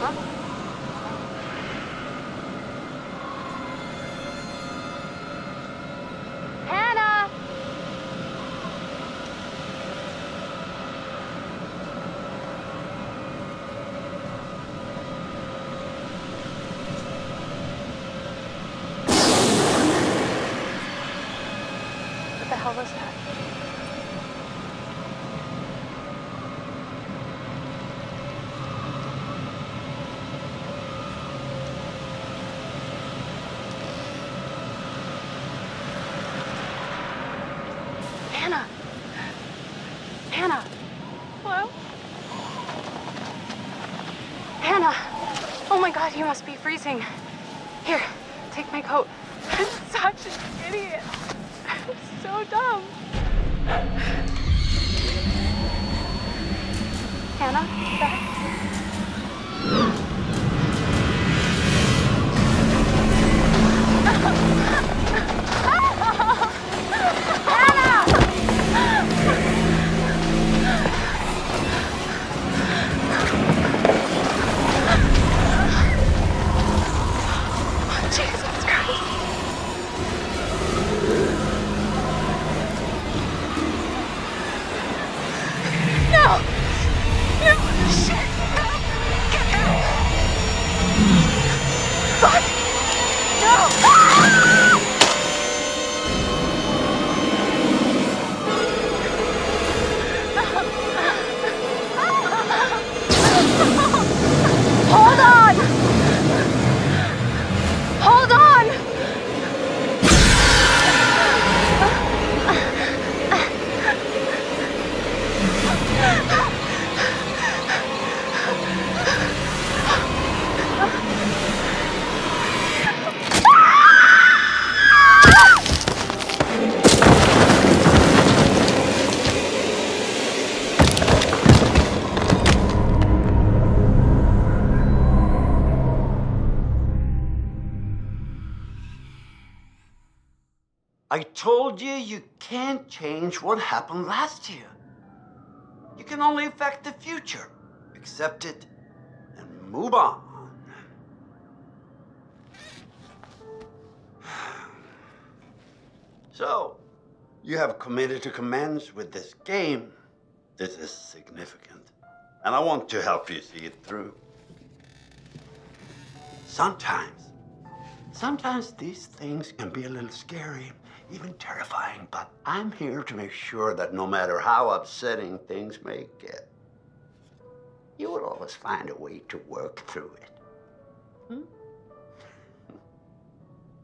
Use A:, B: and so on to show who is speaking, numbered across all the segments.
A: Hannah! What the hell was that? Hannah! Hannah! Hello? Hannah! Oh my god, you must be freezing.
B: Change what happened last year. You can only affect the future. Accept it and move on. So, you have committed to commence with this game. This is significant. And I want to help you see it through. Sometimes, sometimes these things can be a little scary, even terrifying, but I'm here to make sure that no matter how upsetting things may get, you will always find a way to work through it. Hmm?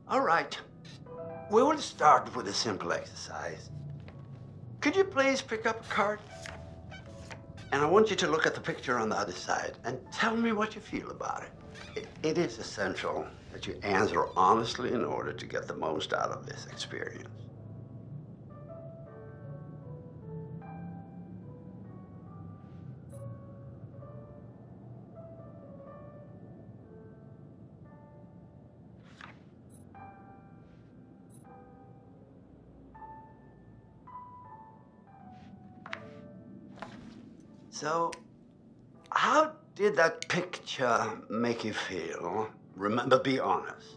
B: All right. We will start with a simple exercise. Could you please pick up a card? And I want you to look at the picture on the other side and tell me what you feel about it. It, it is essential that you answer honestly in order to get the most out of this experience. So, how did that picture make you feel? Remember, be honest.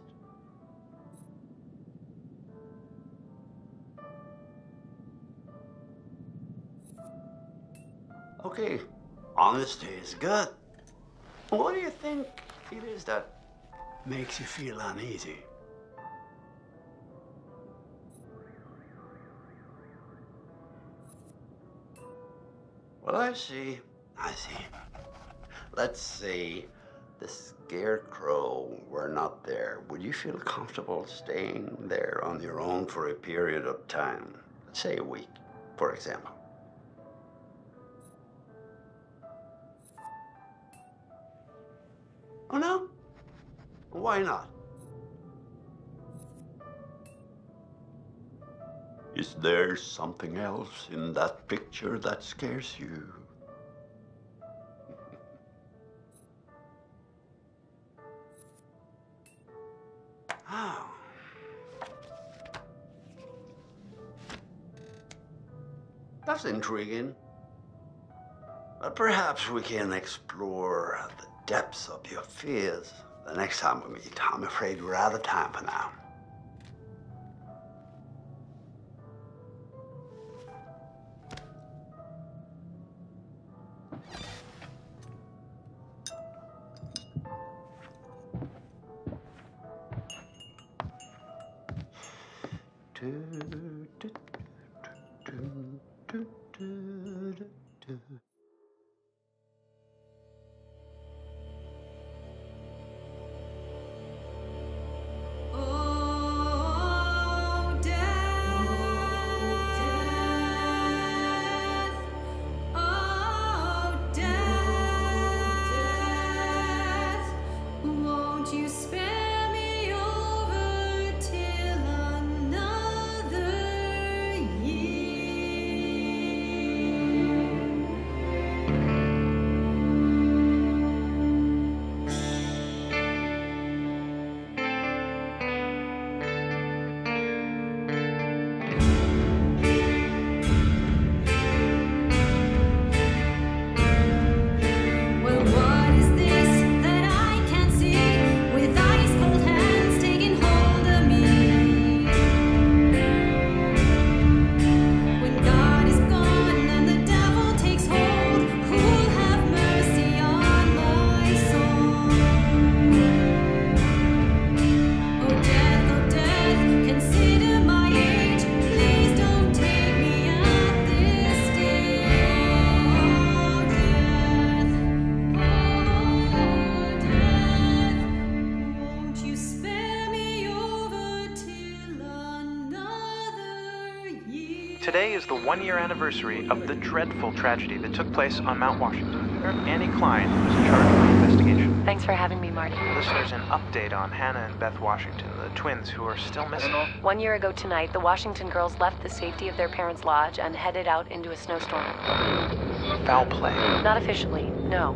B: Okay, honesty is good. What do you think it is that makes you feel uneasy? Well, I see. I see. Let's see. The scarecrow were not there. Would you feel comfortable staying there on your own for a period of time? Let's say a week, for example. Oh, no? Why not? Is there something else in that picture that scares you? That's intriguing. But perhaps we can explore the
C: depths of your fears the next time we meet. I'm afraid we're out of time for now.
D: One year anniversary of the dreadful tragedy that took place on Mount Washington. Annie Klein was in charge of the investigation.
E: Thanks for having me, Marty.
D: Listeners, an update on Hannah and Beth Washington, the twins who are still missing.
E: One year ago tonight, the Washington girls left the safety of their parents' lodge and headed out into a snowstorm.
D: Foul play.
E: Not officially, no.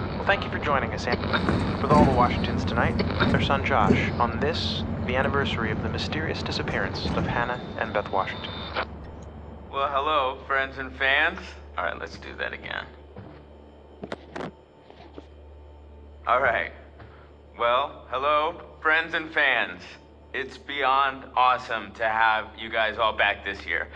D: Well, thank you for joining us, and with all the Washingtons tonight, their son Josh, on this, the anniversary of the mysterious disappearance of Hannah and Beth Washington.
F: Well, hello, friends and fans. All right, let's do that again. All right. Well, hello, friends and fans. It's beyond awesome to have you guys all back this year.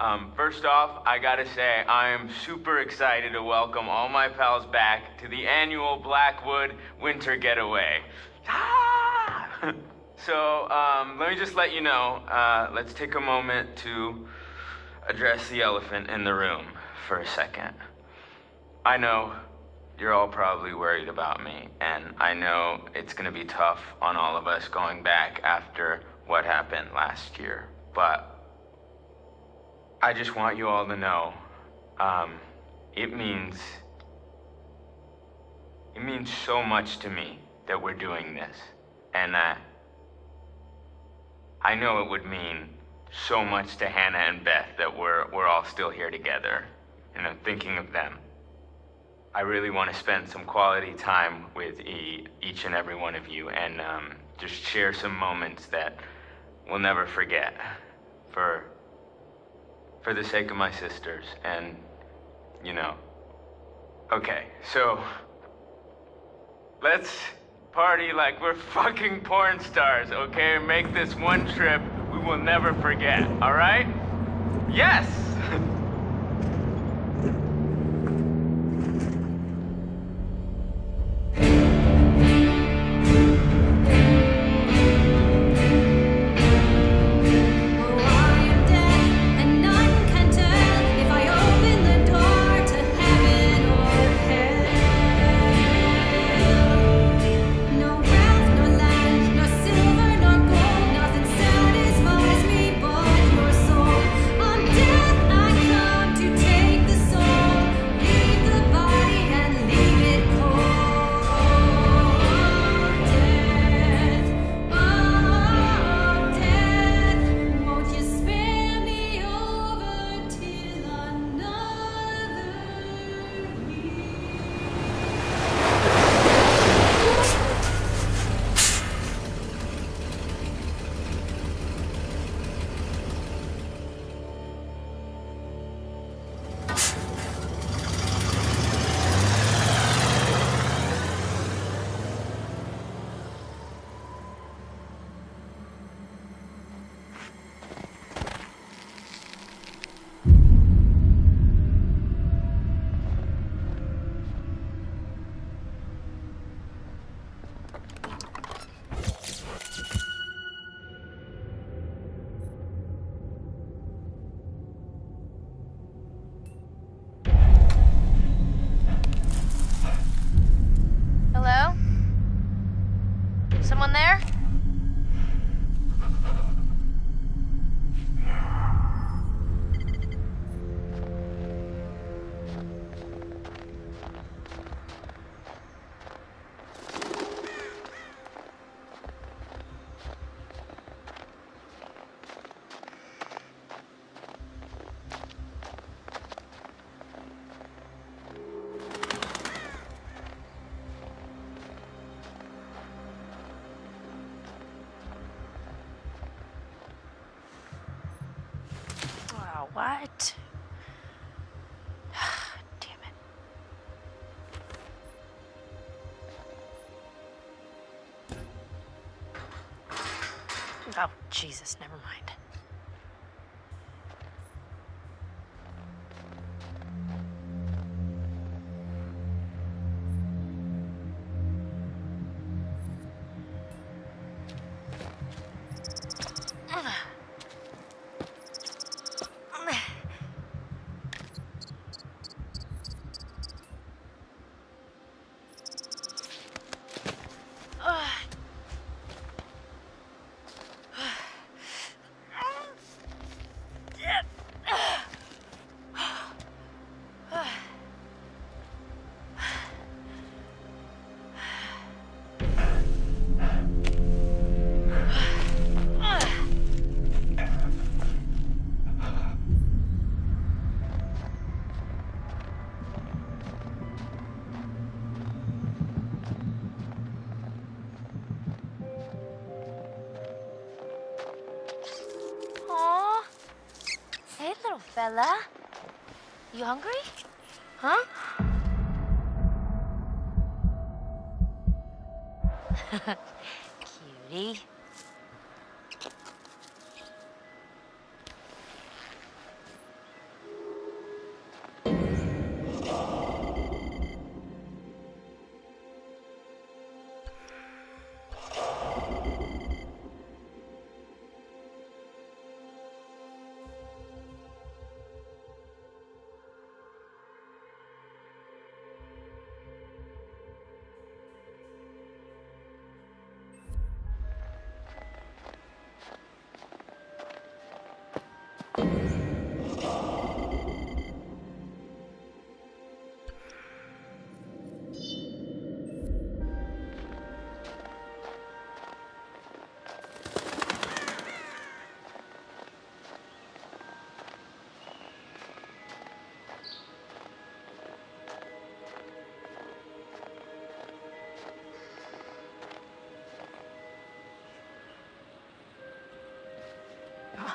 F: Um, first off, I gotta say, I am super excited to welcome all my pals back to the annual Blackwood Winter Getaway. Ah! so, um, let me just let you know, uh, let's take a moment to address the elephant in the room for a second. I know you're all probably worried about me, and I know it's gonna be tough on all of us going back after what happened last year, but I just want you all to know um, it means it means so much to me that we're doing this, and uh, I know it would mean so much to Hannah and Beth that we're we're all still here together, and I'm thinking of them. I really want to spend some quality time with e- each and every one of you, and um, just share some moments that we'll never forget, for for the sake of my sisters, and you know. Okay, so let's party like we're fucking porn stars, okay? Make this one trip we will never forget, all right? Yes!
G: What? Damn it. Oh, Jesus, never mind. Fella. You hungry? Huh? Cutie.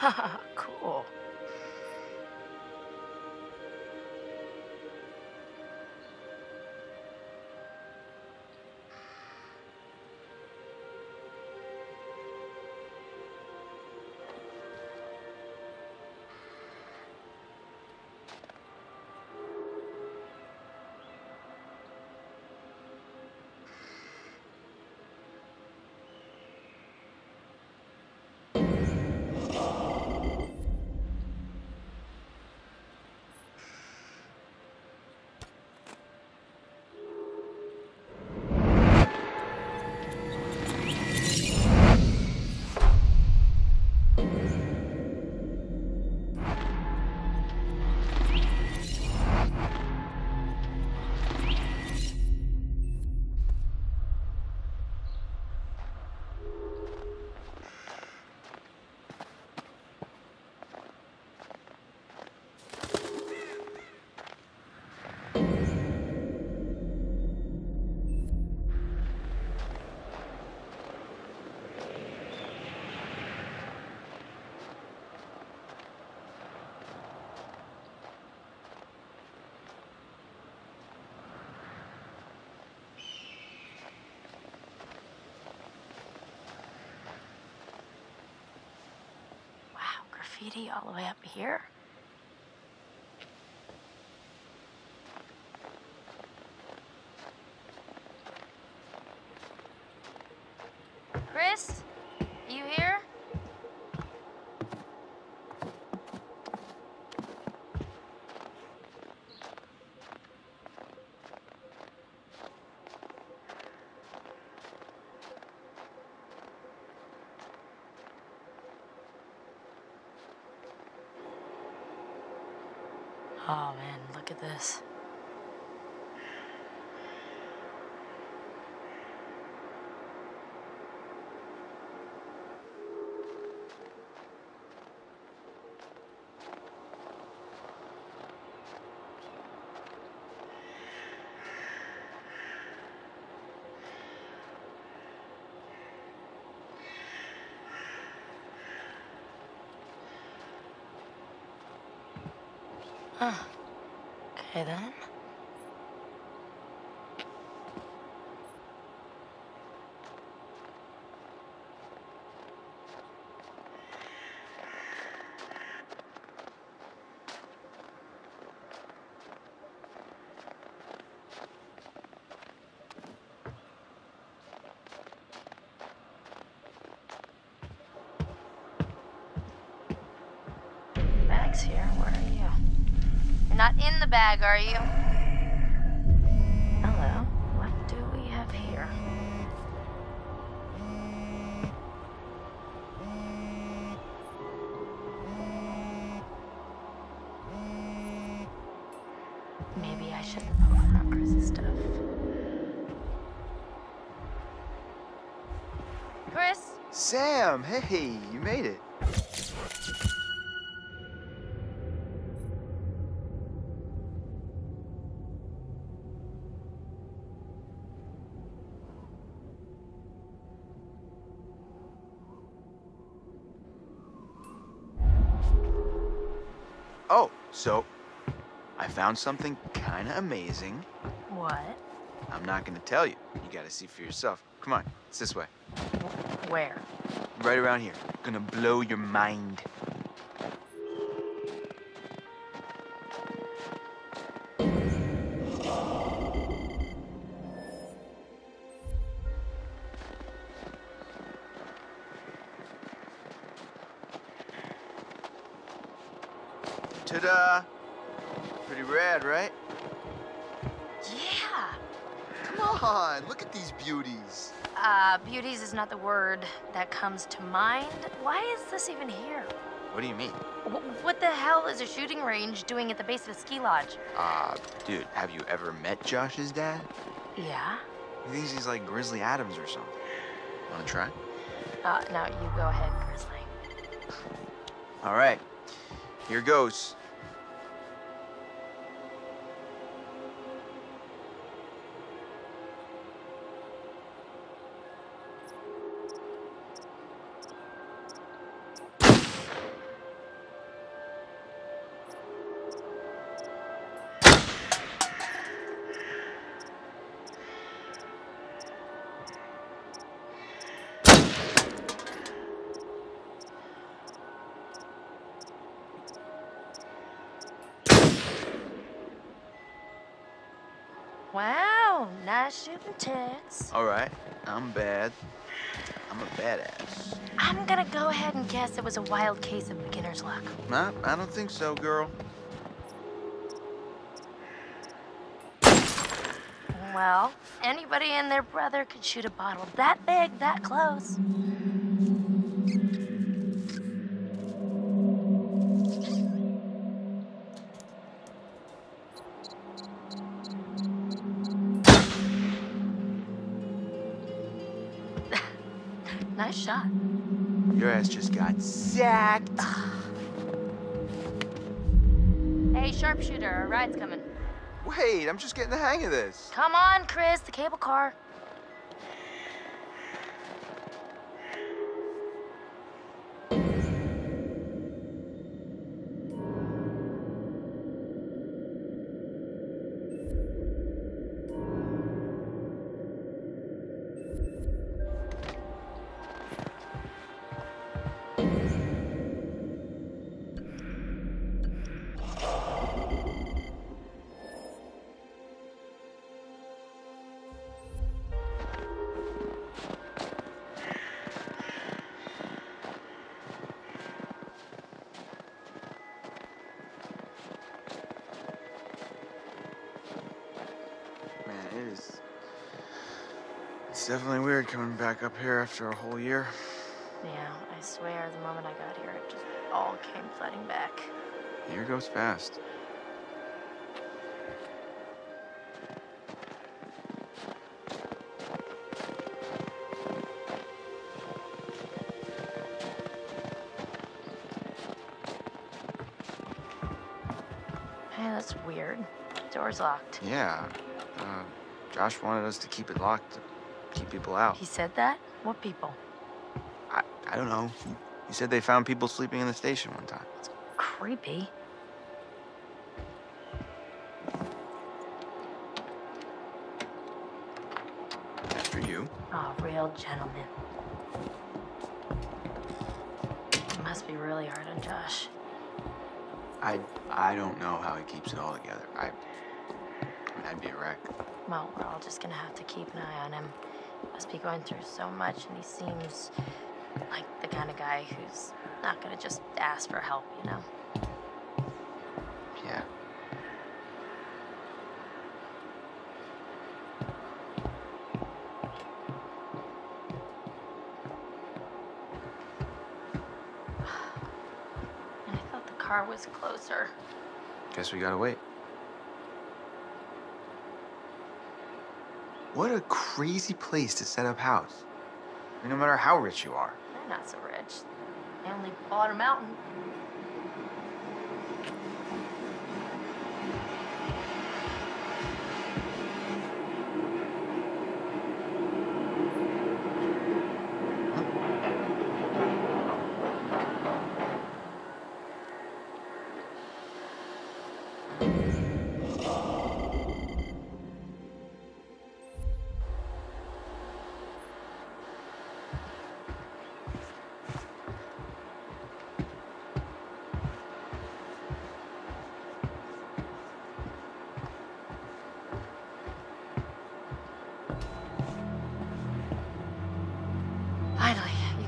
G: Cool. All the way up here. Chris, you here? Oh man, look at this. Ah. Okay then. Not in the bag, are you? Hello. What do we have here? Maybe I shouldn't open up Chris's stuff. Chris?
H: Sam, hey, you made it. Found something kind of amazing.
G: What?
H: I'm not gonna tell you. You gotta see for yourself. Come on, it's this way.
G: Where?
H: Right around here. Gonna blow your mind.
G: Mind. Why is this even here?
H: What do you mean?
G: Wh- What the hell is a shooting range doing at the base of a ski lodge?
H: Uh, dude, have you ever met Josh's dad?
G: Yeah.
H: He thinks he's like Grizzly Adams or something. Wanna try?
G: Uh, now you go ahead, Grizzly.
H: All right, here goes.
G: Was a wild case of beginner's luck.
H: Nah, I don't think so, girl.
G: Well, anybody and their brother could shoot a bottle that big, that close. nice shot.
H: Your ass just got sacked.
G: Hey, sharpshooter, a ride's coming.
H: Wait, I'm just getting the hang of this.
G: Come on, Chris, the cable car.
H: Definitely weird coming back up here after a whole year.
G: Yeah, I swear, the moment I got here, it just all came flooding back.
H: The year goes fast.
G: Hey, that's weird. Door's locked.
H: Yeah. Uh, Josh wanted us to keep it locked keep people out.
G: He said that? What people?
H: I, I don't know. He said they found people sleeping in the station one time.
G: It's creepy.
H: After you.
G: Oh, real gentleman. It must be really hard on Josh.
H: I I don't know how he keeps it all together. I, I mean, I'd be a wreck.
G: Well, we're all just gonna have to keep an eye on him. Must be going through so much, and he seems like the kind of guy who's not gonna just ask for help, you know?
H: Yeah.
G: And I thought the car was closer.
H: Guess we gotta wait. What a crazy place to set up house. I mean, no matter how rich you are.
G: They're not so rich. They only bought a mountain.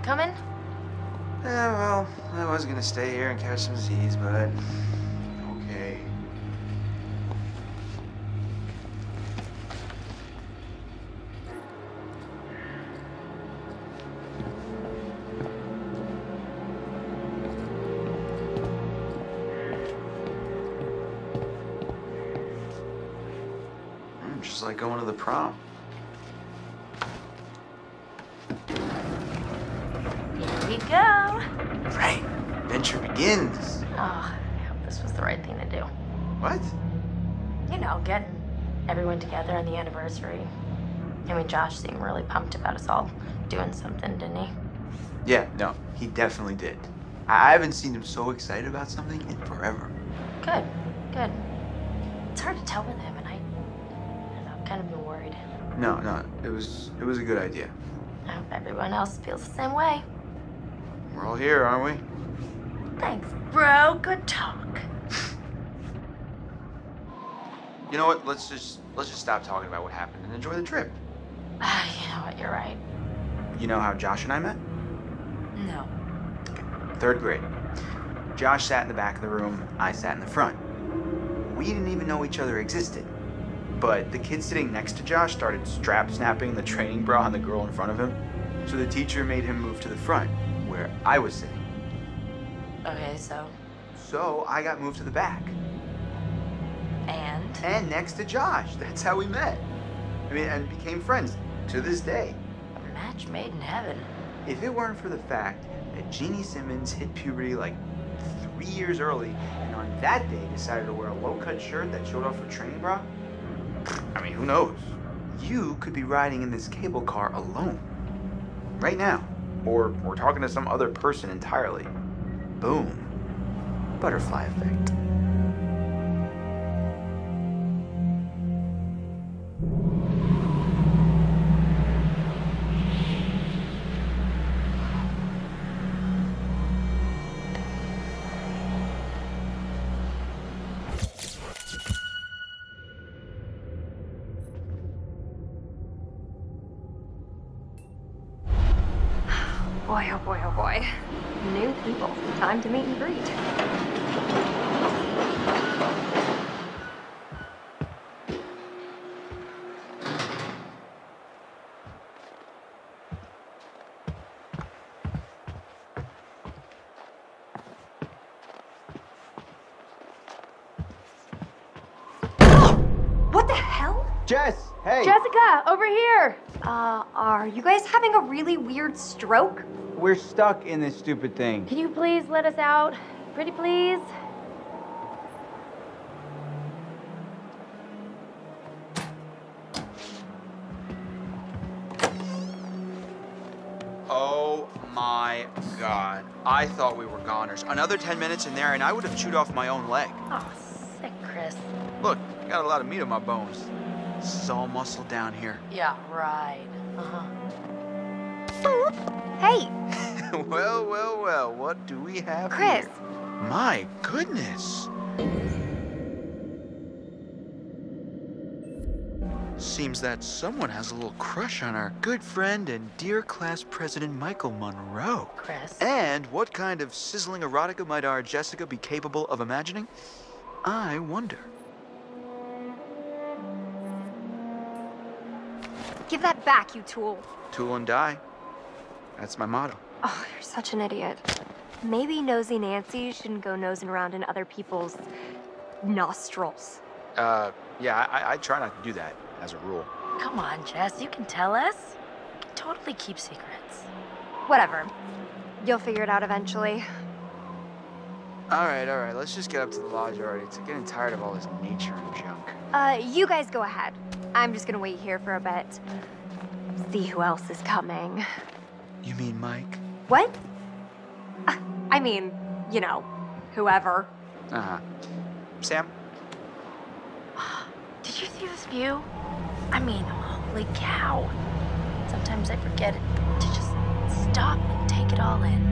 G: Coming?
H: Yeah, well, I was gonna stay here and catch some Z's, but no, he definitely did. I haven't seen him so excited about something in forever.
G: Good, good. It's hard to tell with him, and I, I don't know, I've kind of been worried.
H: No, no, it was it was a good idea.
G: I hope everyone else feels the same way.
H: We're all here, aren't we?
G: Thanks, bro. Good talk.
H: You know what? Let's just let's just stop talking about what happened and enjoy the trip.
G: Ah, you know what? You're right.
H: You know how Josh and I met?
G: No.
H: Third grade. Josh sat in the back of the room, I sat in the front. We didn't even know each other existed. But the kid sitting next to Josh started strap snapping the training bra on the girl in front of him. So the teacher made him move to the front, where I was sitting.
G: Okay, so
H: So I got moved to the back.
G: and
H: And next to Josh. That's how we met. I mean, and became friends to this day.
G: a match made in heaven.
H: If it weren't for the fact that Jeannie Simmons hit puberty like three years early, and on that day decided to wear a low-cut shirt that showed off her training bra, I mean, who knows? You could be riding in this cable car alone, right now, or we're talking to some other person entirely. Boom, butterfly effect.
I: Boy, oh boy, oh boy. New people. Time to meet and greet. What the hell?
H: Jess, hey.
I: Jessica, over here! Uh, are you guys having a really weird stroke?
H: We're stuck in this stupid thing.
I: Can you please let us out? Pretty please?
H: Oh my god. I thought we were goners. Another 10 minutes in there and I would have chewed off my own leg.
G: Oh, sick, Chris.
H: Look, I got a lot of meat on my bones. This is all muscle down here.
G: Yeah, right.
J: Uh-huh.
I: Hey,
H: well, well, well, what do we have
I: Chris.
H: here? My goodness. Seems that someone has a little crush on our good friend and dear class president Michael Monroe.
J: Chris.
H: And what kind of sizzling erotica might our Jessica be capable of imagining? I wonder.
I: Give that back, you tool.
H: Tool and die. That's my motto.
I: Oh, you're such an idiot. Maybe nosy Nancy shouldn't go nosing around in other people's nostrils.
H: Uh, yeah, I, I try not to do that as a rule.
J: Come on, Jess. You can tell us. You can totally keep secrets.
I: Whatever. You'll figure it out eventually.
H: All right, all right. Let's just get up to the lodge already. It's getting tired of all this nature and junk.
I: Uh, you guys go ahead. I'm just gonna wait here for a bit. See who else is coming.
H: You mean Mike?
I: What? Uh, I mean, you know, whoever.
H: Uh huh. Sam?
J: Did you see this view? I mean, holy cow. Sometimes I forget it to just stop and take it all in.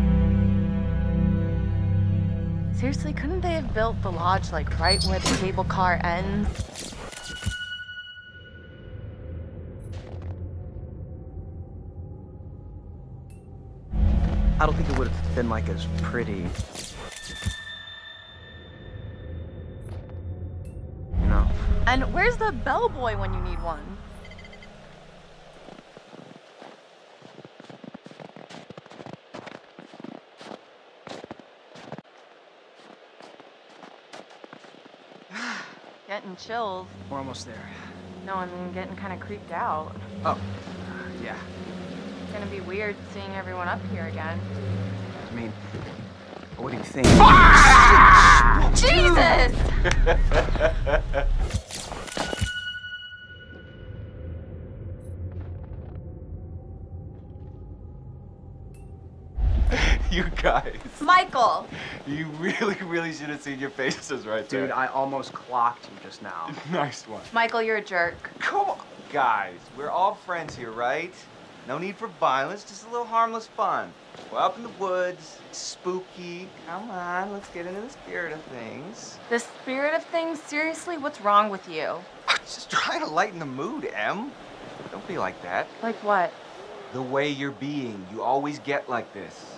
J: Seriously, couldn't they have built the lodge like right where the cable car ends?
K: I don't think it would have been like as pretty. You know?
J: And where's the bellboy when you need one? Getting chills.
K: We're almost there.
J: No, I mean getting kind of creeped out.
K: Oh, yeah.
J: It's gonna be weird seeing everyone up here again.
K: I mean, what do you think?
J: Jesus!
L: You guys,
J: Michael!
L: you really, really should have seen your faces right
K: Dude,
L: there.
K: Dude, I almost clocked you just now.
L: nice one.
J: Michael, you're a jerk.
L: Come on, guys. We're all friends here, right? No need for violence, just a little harmless fun. We're up in the woods, it's spooky. Come on, let's get into the spirit of things.
J: The spirit of things, seriously, what's wrong with you?
L: I'm Just trying to lighten the mood, Em. Don't be like that.
J: Like what?
L: The way you're being, you always get like this.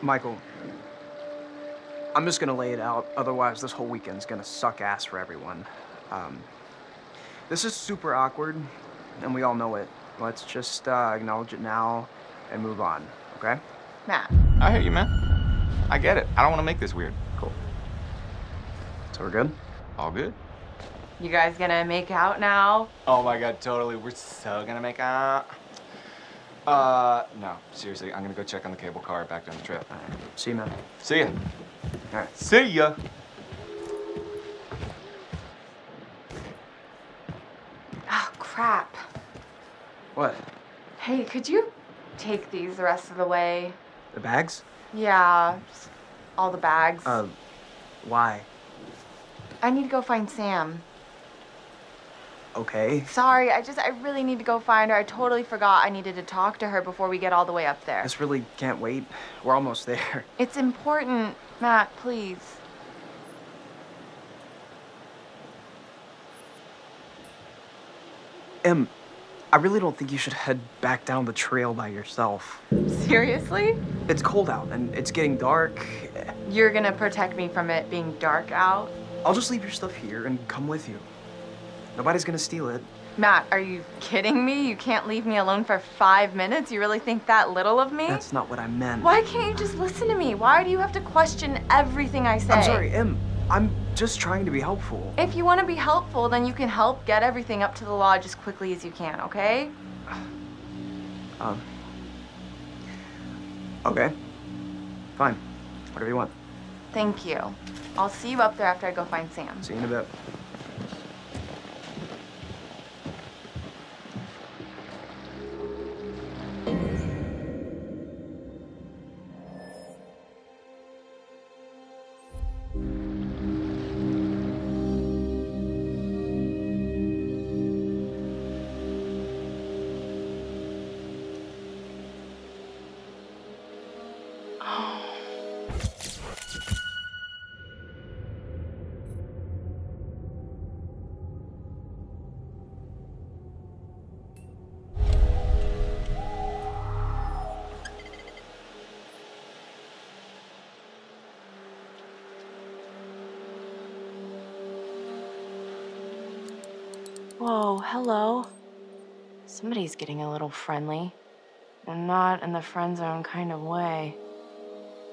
K: Michael, I'm just gonna lay it out. Otherwise, this whole weekend's gonna suck ass for everyone. Um, this is super awkward, and we all know it. Let's just uh, acknowledge it now and move on, okay?
J: Matt.
L: I hear you, man. I get it. I don't want to make this weird.
K: Cool. So we're good?
L: All good.
J: You guys gonna make out now?
L: Oh my god, totally. We're so gonna make out. Uh, no, seriously, I'm gonna go check on the cable car back down the trail.
K: See you, man.
L: See ya.
K: All right.
L: See ya.
J: Oh, crap.
K: What?
J: Hey, could you take these the rest of the way?
K: The bags?
J: Yeah, just all the bags.
K: Uh, why?
J: I need to go find Sam.
K: Okay.
J: Sorry, I just, I really need to go find her. I totally forgot I needed to talk to her before we get all the way up there.
K: This really can't wait. We're almost there.
J: It's important, Matt, please.
K: Em, I really don't think you should head back down the trail by yourself.
J: Seriously?
K: It's cold out and it's getting dark.
J: You're gonna protect me from it being dark out?
K: I'll just leave your stuff here and come with you. Nobody's gonna steal it.
J: Matt, are you kidding me? You can't leave me alone for five minutes? You really think that little of me?
K: That's not what I meant.
J: Why can't you just listen to me? Why do you have to question everything I say?
K: I'm sorry, Em. I'm just trying to be helpful.
J: If you want to be helpful, then you can help get everything up to the lodge as quickly as you can, okay?
K: Um. Okay. Fine. Whatever you want.
J: Thank you. I'll see you up there after I go find Sam.
K: See you in a bit.
G: Somebody's getting a little friendly. And not in the friend zone kind of way.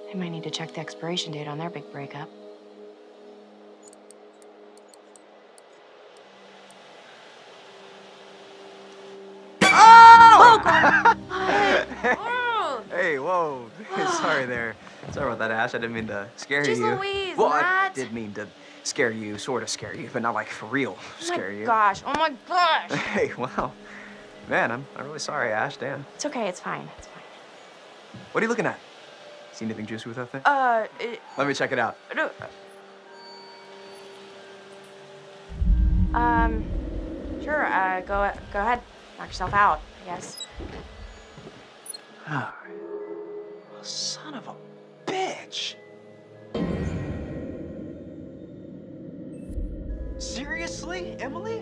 G: They might need to check the expiration date on their big breakup. Oh!
K: oh hey, whoa. Sorry there. Sorry about that, Ash. I didn't mean to scare
G: Jeez
K: you.
G: Louise,
K: well, I did mean to scare you, sort of scare you, but not like for real scare
G: oh my
K: you.
G: gosh, oh my gosh.
K: Hey, wow. Man, I'm, I'm really sorry, Ash. Damn.
G: It's okay, it's fine, it's fine.
K: What are you looking at? See anything juicy with that thing?
G: Uh, it,
K: Let me check it out.
G: no. Um, sure, uh, go, go ahead. Knock yourself out, I guess.
K: All right. Son of a bitch. Seriously, Emily?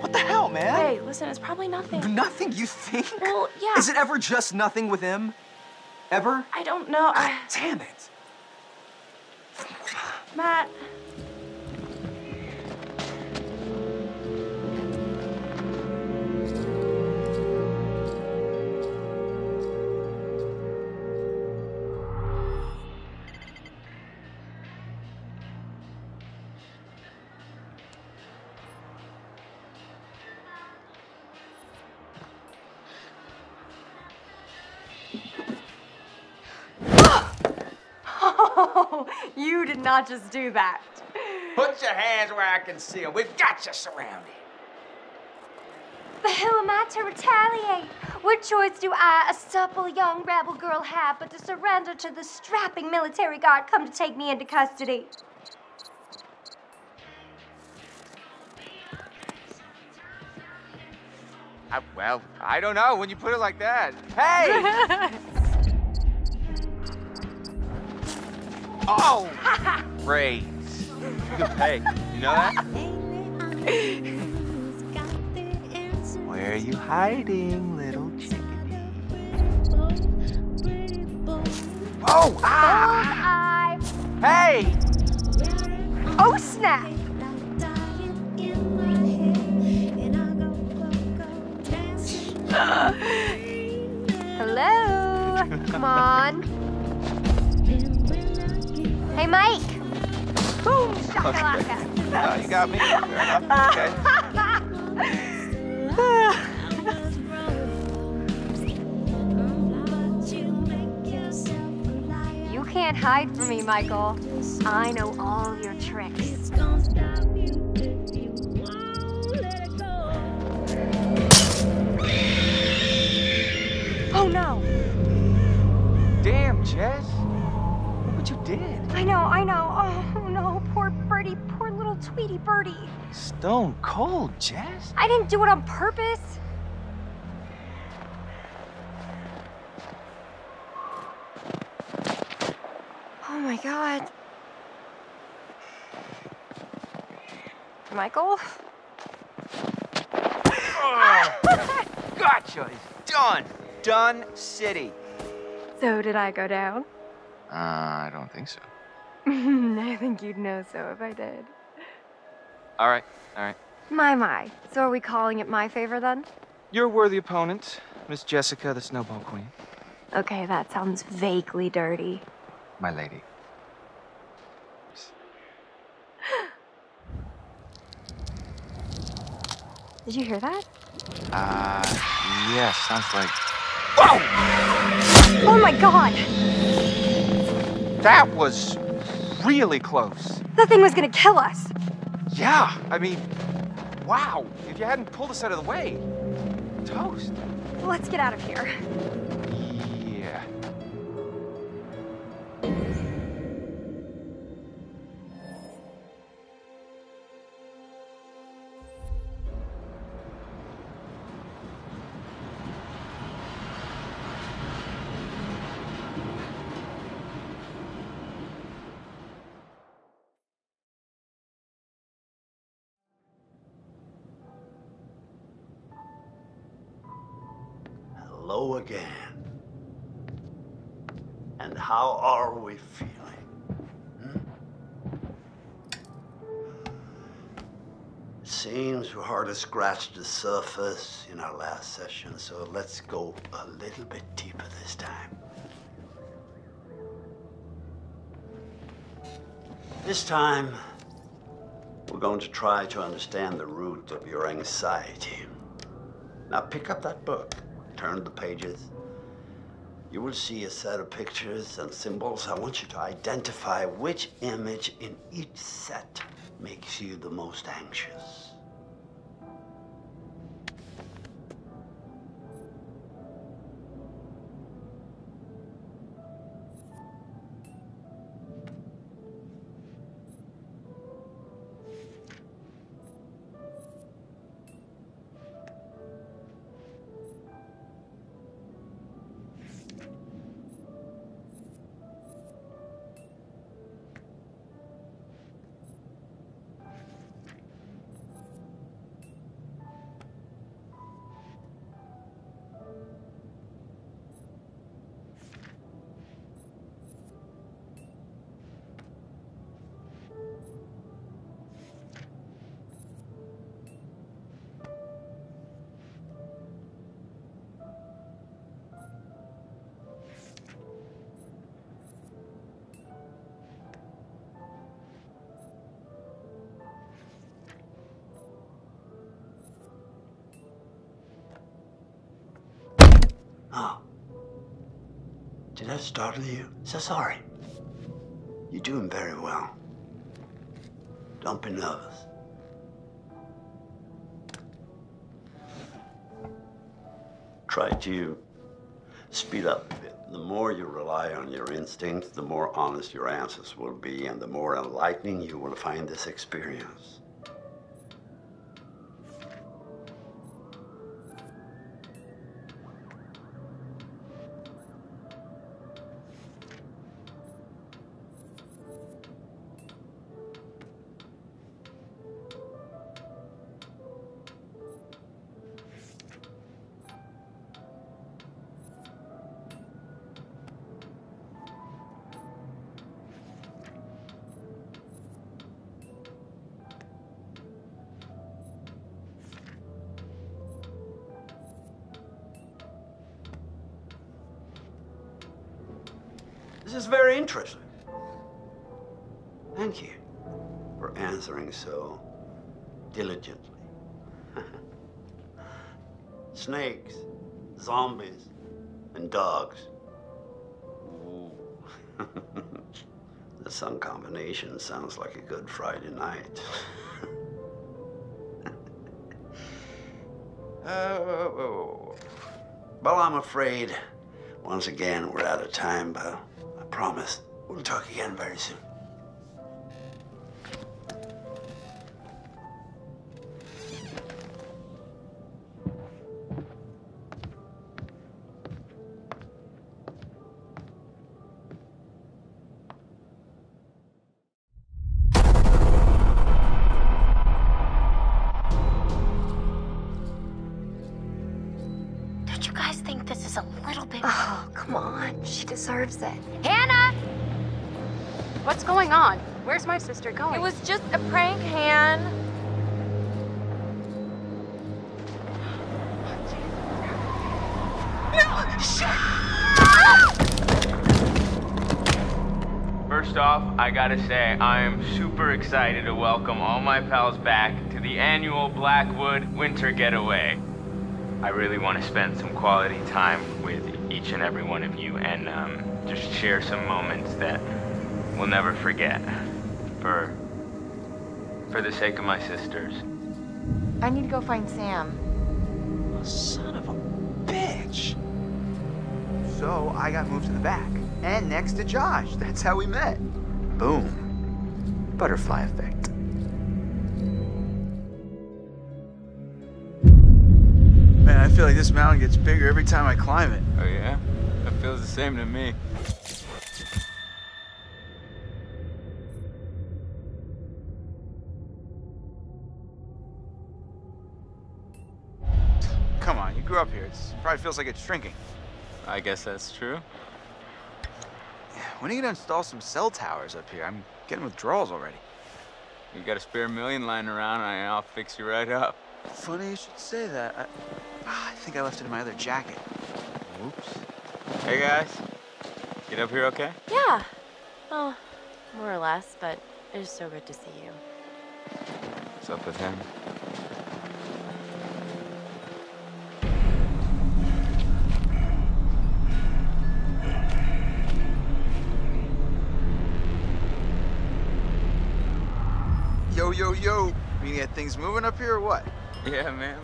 K: What the hell, man?
G: Hey, listen, it's probably nothing.
K: Nothing, you think?
G: Well, yeah.
K: Is it ever just nothing with him? Ever?
G: I don't know. I,
K: Damn it.
G: Matt.
I: Did not just do that.
L: Put your hands where I can see them. We've got you surrounded.
I: But who am I to retaliate? What choice do I, a supple young rebel girl, have but to surrender to the strapping military guard come to take me into custody?
L: I, well, I don't know when you put it like that. Hey! oh! Great. Good pay. You know that? Where are you hiding, little chickadee? Oh! Ah! Hey!
I: Oh, snap! Hello? Come on. Hey, Mike. Boom, shakalaka.
L: Oh, you got me. Okay.
I: You can't hide from me, Michael. I know all your tricks.
L: Stone cold, Jess.
I: I didn't do it on purpose. Oh my god. Michael?
L: Gotcha. It's done. Done city.
I: So did I go down?
L: Uh, I don't think so.
I: I think you'd know so if I did.
L: All right, all right.
I: My, my. So are we calling it my favor then?
L: You're a worthy opponent, Miss Jessica, the Snowball Queen.
I: Okay, that sounds vaguely dirty.
L: My lady.
I: Did you hear that?
L: Uh, yeah, sounds like. Whoa!
I: Oh my god!
L: That was really close.
I: The thing was gonna kill us!
L: Yeah, I mean, wow. If you hadn't pulled us out of the way, toast.
I: Let's get out of here.
B: Hello again. And how are we feeling? Hmm? seems we hardly scratched the surface in our last session, so let's go a little bit deeper this time. This time, we're going to try to understand the root of your anxiety. Now, pick up that book, turn the pages. You will see a set of pictures and symbols. I want you to identify which image in each set makes you the most anxious. That startle you? So sorry. You're doing very well. Don't be nervous. Try to speed up a bit. The more you rely on your instincts, the more honest your answers will be, and the more enlightening you will find this experience. Thank you for answering so diligently. Snakes, zombies, and dogs. The sun combination sounds like a good Friday night. Oh, well, I'm afraid once again we're out of time, but I promise we'll talk again very soon.
F: I gotta say, I am super excited to welcome all my pals back to the annual Blackwood Winter Getaway. I really want to spend some quality time with each and every one of you and um, just share some moments that we'll never forget for for the sake of my sisters.
J: I need to go find Sam.
H: Son of a bitch. So I got moved to the back and next to Josh. That's how we met. Boom. Butterfly effect. Man, I feel like this mountain gets bigger every time I climb it.
L: Oh, yeah? That feels the same to me.
H: Come on, you grew up here. It probably feels like it's shrinking.
L: I guess that's true.
H: When are you gonna install some cell towers up here? I'm getting withdrawals already.
F: You got a spare million lying around, and I'll fix you right up.
H: Funny you should say that. I, Ah, I think I left it in my other jacket.
F: Oops. Hey guys, get up here okay?
G: Yeah. Well, more or less, but it is so good to see you.
F: What's up with him?
H: Yo, yo. We got things moving up here or what?
F: Yeah, man.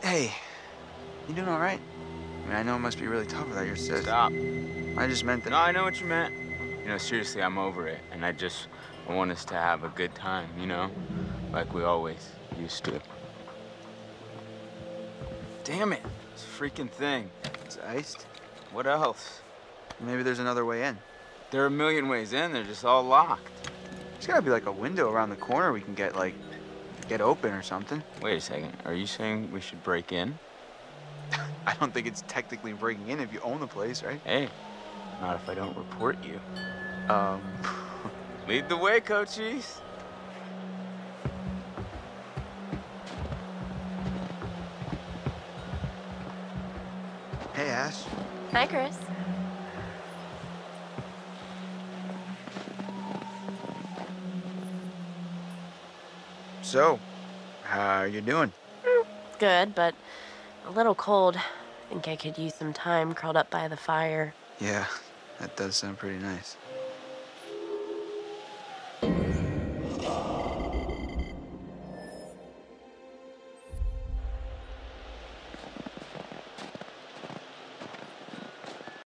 H: Hey, you doing all right? I mean, I know it must be really tough without your sis.
F: Stop.
H: I just meant that.
F: No, I know what you meant. You know, seriously, I'm over it, and I just I want us to have a good time, you know, like we always used to. Damn it, this freaking thing.
H: It's iced.
F: What else?
H: Maybe there's another way in.
F: There are a million ways in. They're just all locked.
H: There's gotta be like a window around the corner we can get like get open or something.
F: Wait a second. Are you saying we should break in?
H: I don't think it's technically breaking in if you own the place, right?
F: Hey, not if I don't report you.
H: Um,
F: Lead the way, Cochise.
H: hey Ash.
G: Hi, Chris.
H: So, how are you doing?
G: Good, but a little cold. I think I could use some time curled up by the fire.
H: Yeah, that does sound pretty nice.